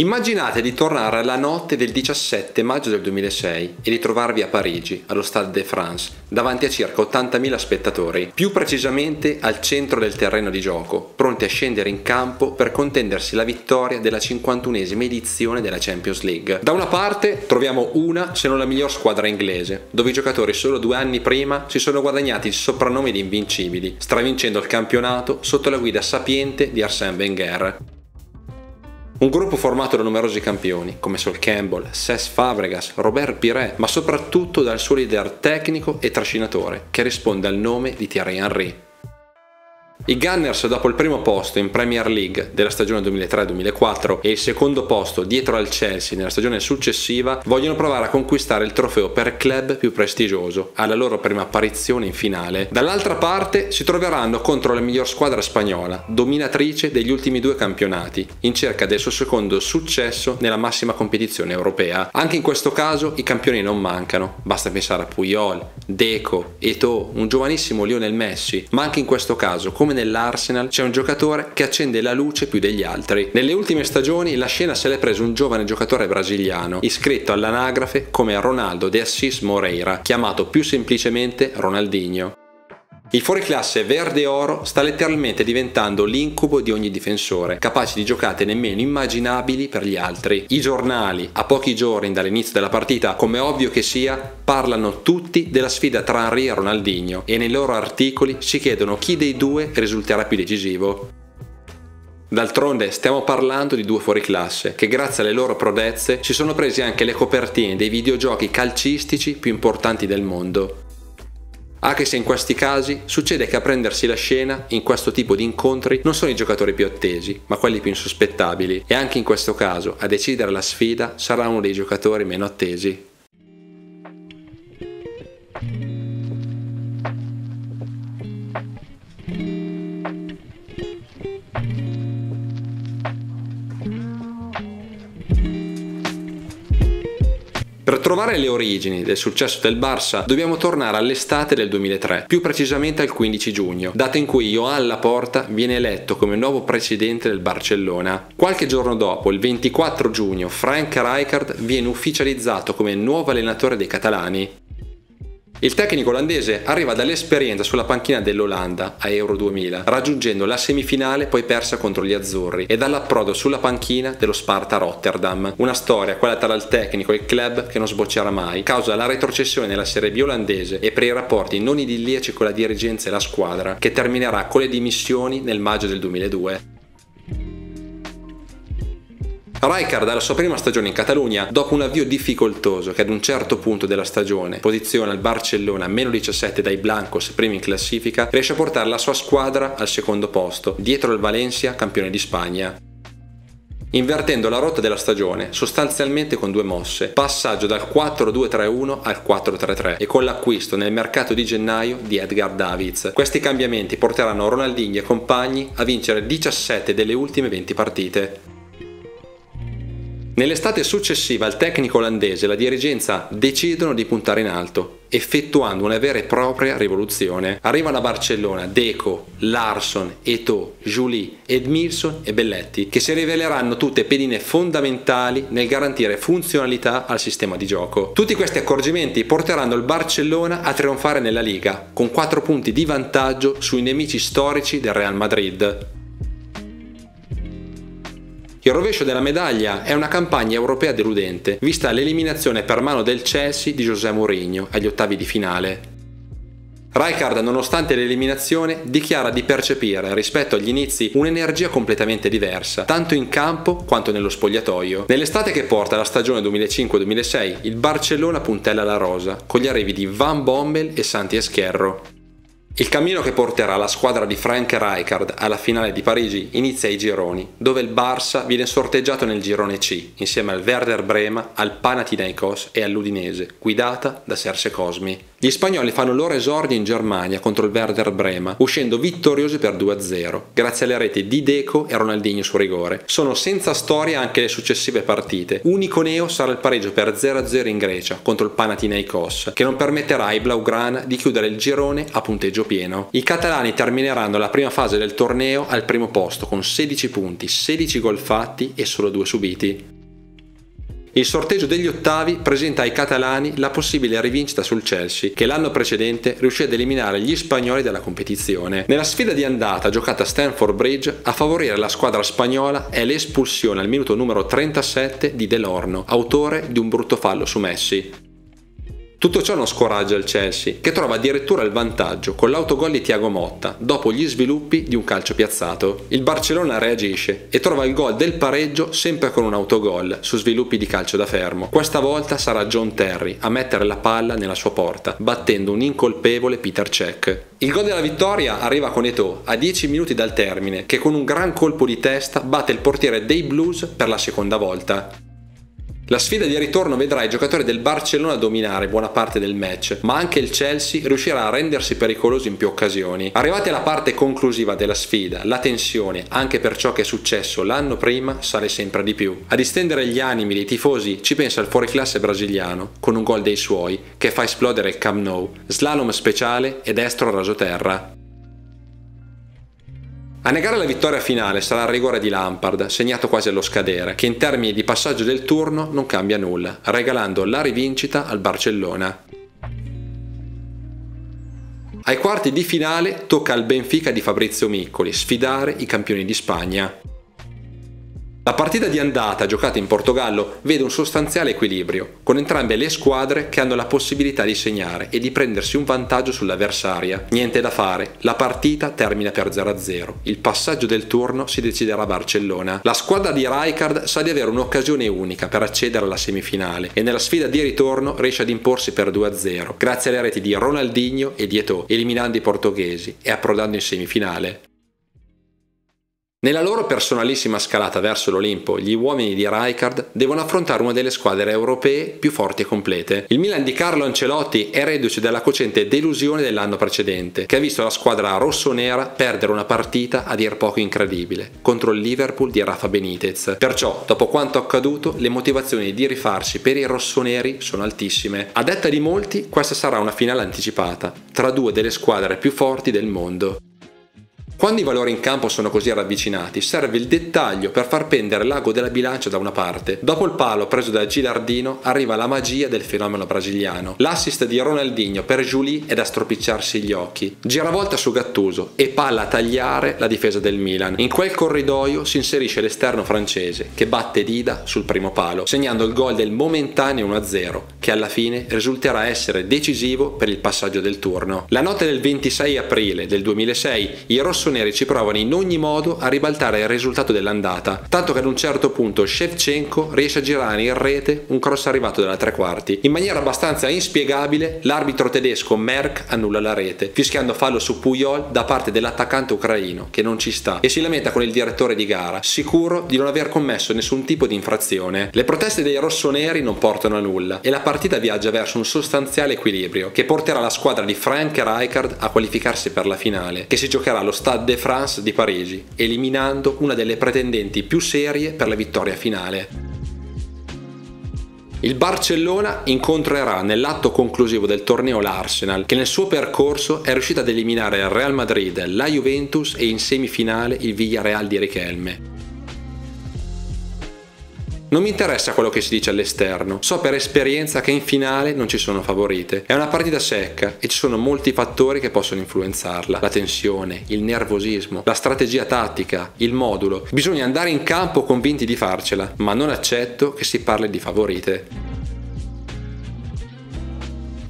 Immaginate di tornare alla notte del 17 maggio del 2006 e di trovarvi a Parigi, allo Stade de France, davanti a circa 80.000 spettatori, più precisamente al centro del terreno di gioco, pronti a scendere in campo per contendersi la vittoria della 51esima edizione della Champions League. Da una parte troviamo una, se non la miglior squadra inglese, dove i giocatori solo due anni prima si sono guadagnati il soprannome di invincibili, stravincendo il campionato sotto la guida sapiente di Arsène Wenger. Un gruppo formato da numerosi campioni, come Sol Campbell, Cesc Fabregas, Robert Piret, ma soprattutto dal suo leader tecnico e trascinatore, che risponde al nome di Thierry Henry. I Gunners dopo il primo posto in Premier League della stagione 2003-2004 e il secondo posto dietro al Chelsea nella stagione successiva vogliono provare a conquistare il trofeo per club più prestigioso alla loro prima apparizione in finale. Dall'altra parte si troveranno contro la miglior squadra spagnola, dominatrice degli ultimi due campionati, in cerca del suo secondo successo nella massima competizione europea. Anche in questo caso i campioni non mancano, basta pensare a Puyol, Deco, Eto'o, un giovanissimo Lionel Messi, ma anche in questo caso come come nell'Arsenal c'è un giocatore che accende la luce più degli altri. Nelle ultime stagioni la scena se l'è preso un giovane giocatore brasiliano, iscritto all'anagrafe come Ronaldo de Assis Moreira, chiamato più semplicemente Ronaldinho. Il fuoriclasse verde oro sta letteralmente diventando l'incubo di ogni difensore, capace di giocate nemmeno immaginabili per gli altri. I giornali, a pochi giorni dall'inizio della partita, come ovvio che sia, parlano tutti della sfida tra Henry e Ronaldinho e nei loro articoli si chiedono chi dei due risulterà più decisivo. D'altronde stiamo parlando di due fuoriclasse che grazie alle loro prodezze si sono presi anche le copertine dei videogiochi calcistici più importanti del mondo. Anche se in questi casi succede che a prendersi la scena in questo tipo di incontri non sono i giocatori più attesi, ma quelli più insospettabili e anche in questo caso a decidere la sfida sarà uno dei giocatori meno attesi. Per trovare le origini del successo del Barça dobbiamo tornare all'estate del 2003, più precisamente al 15 giugno, data in cui Joan Laporta viene eletto come nuovo presidente del Barcellona. Qualche giorno dopo, il 24 giugno, Frank Rijkaard viene ufficializzato come nuovo allenatore dei catalani. Il tecnico olandese arriva dall'esperienza sulla panchina dell'Olanda a Euro 2000, raggiungendo la semifinale poi persa contro gli azzurri e dall'approdo sulla panchina dello Sparta Rotterdam. Una storia, quella tra il tecnico e il club, che non sboccerà mai, causa la retrocessione nella Serie B olandese e per i rapporti non idilliaci con la dirigenza e la squadra, che terminerà con le dimissioni nel maggio del 2002. Rijkaard alla sua prima stagione in Catalogna, dopo un avvio difficoltoso che ad un certo punto della stagione posiziona il Barcellona a meno 17 dai Blancos primi in classifica, riesce a portare la sua squadra al secondo posto, dietro il Valencia, campione di Spagna invertendo la rotta della stagione sostanzialmente con due mosse, passaggio dal 4-2-3-1 al 4-3-3 e con l'acquisto nel mercato di gennaio di Edgar Davids. Questi cambiamenti porteranno Ronaldinho e compagni a vincere 17 delle ultime 20 partite. Nell'estate successiva il tecnico olandese e la dirigenza decidono di puntare in alto, effettuando una vera e propria rivoluzione. Arrivano a Barcellona Deco, Larson, Eto'o, Julie, Edmilson e Belletti, che si riveleranno tutte pedine fondamentali nel garantire funzionalità al sistema di gioco. Tutti questi accorgimenti porteranno il Barcellona a trionfare nella Liga, con 4 punti di vantaggio sui nemici storici del Real Madrid. Il rovescio della medaglia è una campagna europea deludente, vista l'eliminazione per mano del Chelsea di José Mourinho agli ottavi di finale. Rijkaard, nonostante l'eliminazione, dichiara di percepire rispetto agli inizi un'energia completamente diversa, tanto in campo quanto nello spogliatoio. Nell'estate che porta la stagione 2005-2006, il Barcellona puntella la rosa, con gli arrivi di Van Bommel e Santi Eschierro. Il cammino che porterà la squadra di Frank Rijkaard alla finale di Parigi inizia ai gironi, dove il Barça viene sorteggiato nel girone C, insieme al Werder Brema, al Panathinaikos e all'Udinese, guidata da Serse Cosmi. Gli spagnoli fanno loro esordio in Germania contro il Werder Brema, uscendo vittoriosi per 2-0, grazie alle reti di Deco e Ronaldinho su rigore. Sono senza storia anche le successive partite. Unico neo sarà il pareggio per 0-0 in Grecia contro il Panathinaikos, che non permetterà ai Blaugrana di chiudere il girone a punteggio pieno. I catalani termineranno la prima fase del torneo al primo posto con 16 punti, 16 gol fatti e solo 2 subiti. Il sorteggio degli ottavi presenta ai catalani la possibile rivincita sul Chelsea, che l'anno precedente riuscì ad eliminare gli spagnoli dalla competizione. Nella sfida di andata giocata a Stanford Bridge, a favorire la squadra spagnola è l'espulsione al minuto numero 37 di Delorno, autore di un brutto fallo su Messi. Tutto ciò non scoraggia il Chelsea, che trova addirittura il vantaggio con l'autogol di Tiago Motta, dopo gli sviluppi di un calcio piazzato. Il Barcellona reagisce e trova il gol del pareggio sempre con un autogol, su sviluppi di calcio da fermo. Questa volta sarà John Terry a mettere la palla nella sua porta, battendo un incolpevole Peter Cech. Il gol della vittoria arriva con Eto'o a 10 minuti dal termine, che con un gran colpo di testa batte il portiere dei Blues per la seconda volta. La sfida di ritorno vedrà i giocatori del Barcellona dominare buona parte del match, ma anche il Chelsea riuscirà a rendersi pericoloso in più occasioni. Arrivati alla parte conclusiva della sfida, la tensione, anche per ciò che è successo l'anno prima, sale sempre di più. A distendere gli animi dei tifosi ci pensa il fuoriclasse brasiliano, con un gol dei suoi, che fa esplodere il Camp Nou, slalom speciale e destro rasoterra. A negare la vittoria finale sarà il rigore di Lampard, segnato quasi allo scadere, che in termini di passaggio del turno non cambia nulla, regalando la rivincita al Barcellona. Ai quarti di finale tocca al Benfica di Fabrizio Miccoli sfidare i campioni di Spagna. La partita di andata giocata in Portogallo vede un sostanziale equilibrio, con entrambe le squadre che hanno la possibilità di segnare e di prendersi un vantaggio sull'avversaria. Niente da fare, la partita termina per 0-0. Il passaggio del turno si deciderà a Barcellona. La squadra di Rijkaard sa di avere un'occasione unica per accedere alla semifinale e nella sfida di ritorno riesce ad imporsi per 2-0, grazie alle reti di Ronaldinho e di Eto'o, eliminando i portoghesi e approdando in semifinale. Nella loro personalissima scalata verso l'Olimpo, gli uomini di Rijkaard devono affrontare una delle squadre europee più forti e complete. Il Milan di Carlo Ancelotti è reduce dalla cocente delusione dell'anno precedente, che ha visto la squadra rossonera perdere una partita a dir poco incredibile contro il Liverpool di Rafa Benitez. Perciò, dopo quanto accaduto, le motivazioni di rifarsi per i rossoneri sono altissime. A detta di molti, questa sarà una finale anticipata tra due delle squadre più forti del mondo. Quando i valori in campo sono così ravvicinati, serve il dettaglio per far pendere l'ago della bilancia da una parte. Dopo il palo preso da Gilardino arriva la magia del fenomeno brasiliano. L'assist di Ronaldinho per Julie è da stropicciarsi gli occhi. Giravolta su Gattuso e palla a tagliare la difesa del Milan. In quel corridoio si inserisce l'esterno francese che batte Dida sul primo palo, segnando il gol del momentaneo 1-0, che alla fine risulterà essere decisivo per il passaggio del turno. La notte del 26 aprile del 2006 i rosso rossoneri ci provano in ogni modo a ribaltare il risultato dell'andata, tanto che ad un certo punto Shevchenko riesce a girare in rete un cross arrivato dalla tre quarti. In maniera abbastanza inspiegabile, l'arbitro tedesco Merck annulla la rete, fischiando fallo su Puyol da parte dell'attaccante ucraino, che non ci sta, e si lamenta con il direttore di gara, sicuro di non aver commesso nessun tipo di infrazione. Le proteste dei rossoneri non portano a nulla e la partita viaggia verso un sostanziale equilibrio che porterà la squadra di Frank Rijkaard a qualificarsi per la finale, che si giocherà allo Stade de France di Parigi, eliminando una delle pretendenti più serie per la vittoria finale. Il Barcellona incontrerà nell'atto conclusivo del torneo l'Arsenal, che nel suo percorso è riuscito ad eliminare il Real Madrid, la Juventus e in semifinale il Villarreal di Richelme. Non mi interessa quello che si dice all'esterno, so per esperienza che in finale non ci sono favorite. È una partita secca e ci sono molti fattori che possono influenzarla. La tensione, il nervosismo, la strategia tattica, il modulo. Bisogna andare in campo convinti di farcela, ma non accetto che si parli di favorite.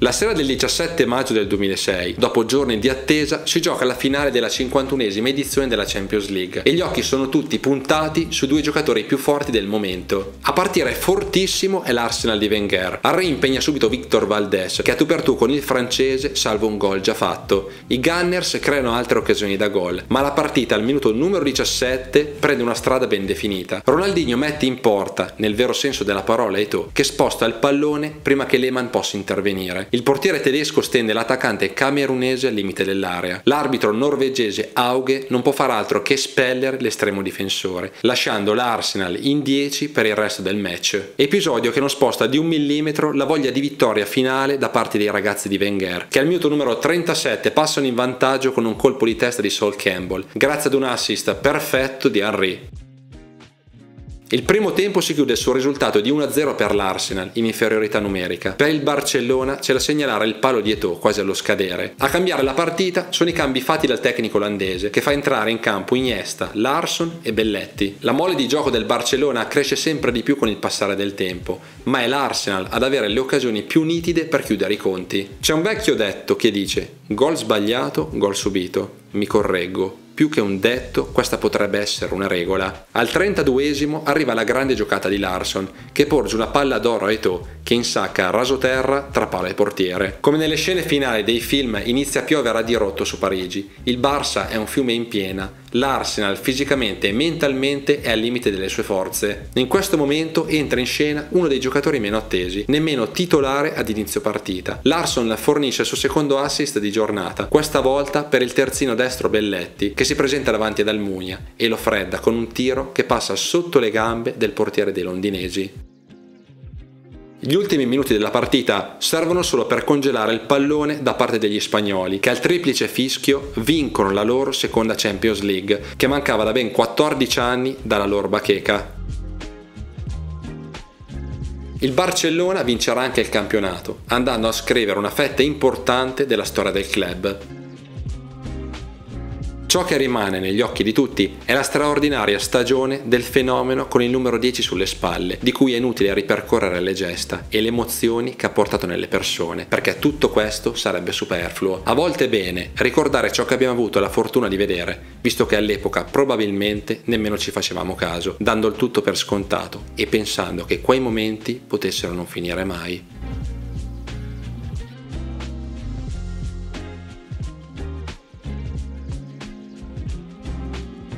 La sera del 17 maggio del 2006, dopo giorni di attesa, si gioca la finale della 51esima edizione della Champions League e gli occhi sono tutti puntati su due giocatori più forti del momento. A partire fortissimo è l'Arsenal di Wenger. Al re impegna subito Victor Valdés, che a tu per tu con il francese salva un gol già fatto. I Gunners creano altre occasioni da gol, ma la partita al minuto numero 17 prende una strada ben definita. Ronaldinho mette in porta, nel vero senso della parola Eto'o, che sposta il pallone prima che Lehmann possa intervenire. Il portiere tedesco stende l'attaccante camerunese al limite dell'area. L'arbitro norvegese Auge non può far altro che espellere l'estremo difensore, lasciando l'Arsenal in 10 per il resto del match. Episodio che non sposta di un millimetro la voglia di vittoria finale da parte dei ragazzi di Wenger, che al minuto numero 37 passano in vantaggio con un colpo di testa di Saul Campbell, grazie ad un assist perfetto di Henry. Il primo tempo si chiude sul risultato di 1-0 per l'Arsenal, in inferiorità numerica. Per il Barcellona c'è da segnalare il palo di Eto'o, quasi allo scadere. A cambiare la partita sono i cambi fatti dal tecnico olandese, che fa entrare in campo Iniesta, Larson e Belletti. La mole di gioco del Barcellona cresce sempre di più con il passare del tempo, ma è l'Arsenal ad avere le occasioni più nitide per chiudere i conti. C'è un vecchio detto che dice gol sbagliato, gol subito. Mi correggo, più che un detto, questa potrebbe essere una regola. Al 32esimo arriva la grande giocata di Larson, che porge una palla d'oro a Eto'o, che insacca a rasoterra tra palo e portiere. Come nelle scene finali dei film inizia a piovere a dirotto su Parigi. Il Barça è un fiume in piena, l'Arsenal fisicamente e mentalmente è al limite delle sue forze. In questo momento entra in scena uno dei giocatori meno attesi, nemmeno titolare ad inizio partita. Larson fornisce il suo secondo assist di giornata, questa volta per il terzino destro Belletti, che si presenta davanti ad Almunia e lo fredda con un tiro che passa sotto le gambe del portiere dei londinesi. Gli ultimi minuti della partita servono solo per congelare il pallone da parte degli spagnoli, che al triplice fischio vincono la loro seconda Champions League, che mancava da ben 14 anni dalla loro bacheca. Il Barcellona vincerà anche il campionato, andando a scrivere una fetta importante della storia del club. Ciò che rimane negli occhi di tutti è la straordinaria stagione del fenomeno con il numero 10 sulle spalle, di cui è inutile ripercorrere le gesta e le emozioni che ha portato nelle persone, perché tutto questo sarebbe superfluo. A volte è bene ricordare ciò che abbiamo avuto la fortuna di vedere, visto che all'epoca probabilmente nemmeno ci facevamo caso, dando il tutto per scontato e pensando che quei momenti potessero non finire mai.